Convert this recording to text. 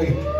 哎。